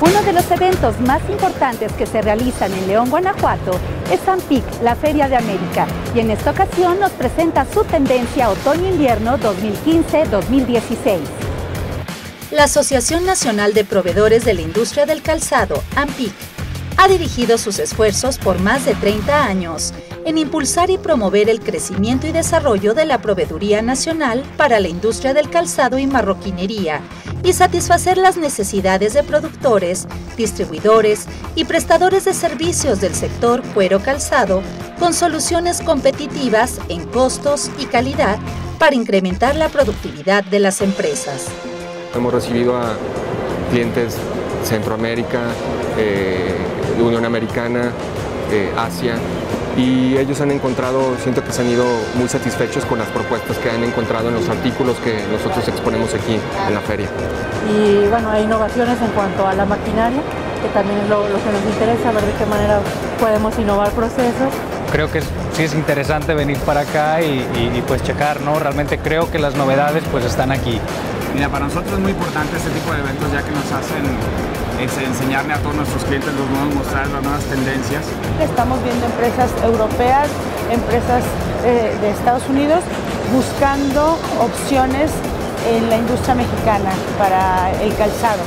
Uno de los eventos más importantes que se realizan en León, Guanajuato, es AMPIC, la Feria de América, y en esta ocasión nos presenta su tendencia otoño-invierno 2015-2016. La Asociación Nacional de Proveedores de la Industria del Calzado, AMPIC, ha dirigido sus esfuerzos por más de 30 años en impulsar y promover el crecimiento y desarrollo de la proveeduría nacional para la industria del calzado y marroquinería y satisfacer las necesidades de productores, distribuidores y prestadores de servicios del sector cuero calzado con soluciones competitivas en costos y calidad para incrementar la productividad de las empresas. Hemos recibido a clientes Centroamérica, eh, Unión Americana, eh, Asia, y ellos han encontrado, siento que se han ido muy satisfechos con las propuestas que han encontrado en los artículos que nosotros exponemos aquí en la feria. Y bueno, hay innovaciones en cuanto a la maquinaria, que también es lo, que nos interesa, ver de qué manera podemos innovar procesos. Creo que sí es interesante venir para acá y, y, pues checar, ¿no? Realmente creo que las novedades pues están aquí. Mira, para nosotros es muy importante este tipo de eventos ya que nos hacen es enseñarle a todos nuestros clientes los nuevos, mostrar las nuevas tendencias. Estamos viendo empresas europeas, empresas eh, de Estados Unidos buscando opciones en la industria mexicana para el calzado.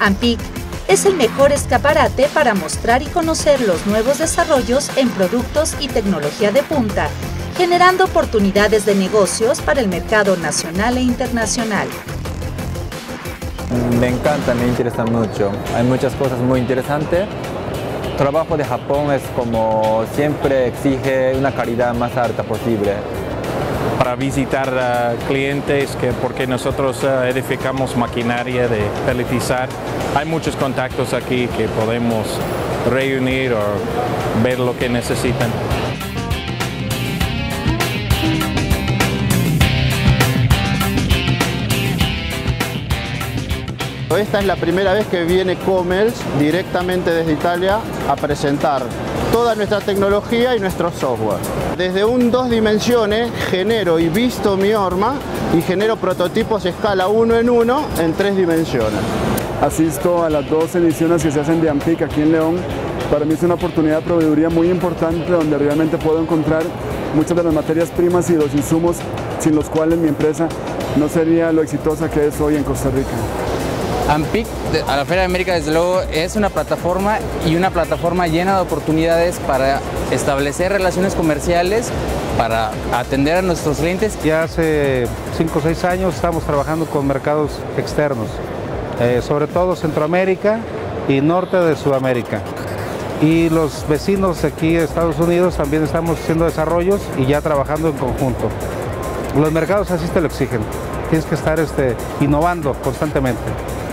AMPIC es el mejor escaparate para mostrar y conocer los nuevos desarrollos en productos y tecnología de punta, generando oportunidades de negocios para el mercado nacional e internacional. Me encanta, me interesa mucho. Hay muchas cosas muy interesantes. El trabajo de Japón es como siempre exige una calidad más alta posible. Para visitar clientes, que porque nosotros eh, edificamos maquinaria de pelletizar, hay muchos contactos aquí que podemos reunir o ver lo que necesitan. Esta es la primera vez que viene Comels directamente desde Italia a presentar toda nuestra tecnología y nuestro software. Desde un dos dimensiones genero y visto mi horma y genero prototipos escala uno en uno en tres dimensiones. Asisto a las dos ediciones que se hacen de AMPIC aquí en León. Para mí es una oportunidad de proveeduría muy importante donde realmente puedo encontrar muchas de las materias primas y los insumos sin los cuales mi empresa no sería lo exitosa que es hoy en Costa Rica. AMPIC, a la Feria de América, desde luego, es una plataforma y una plataforma llena de oportunidades para establecer relaciones comerciales, para atender a nuestros clientes. Ya hace 5 o 6 años estamos trabajando con mercados externos, eh, sobre todo Centroamérica y norte de Sudamérica. Y los vecinos aquí de Estados Unidos también estamos haciendo desarrollos y ya trabajando en conjunto. Los mercados así te lo exigen. Tienes que estar este, innovando constantemente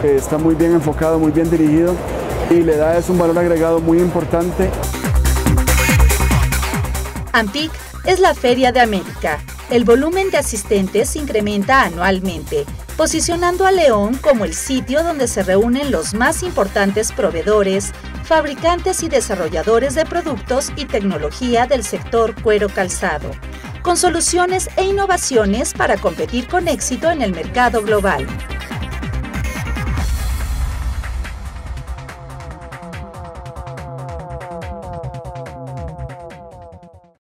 está muy bien enfocado, muy bien dirigido y le da es un valor agregado muy importante. AMPIC es la Feria de América. El volumen de asistentes incrementa anualmente, posicionando a León como el sitio donde se reúnen los más importantes proveedores, fabricantes y desarrolladores de productos y tecnología del sector cuero calzado, con soluciones e innovaciones para competir con éxito en el mercado global.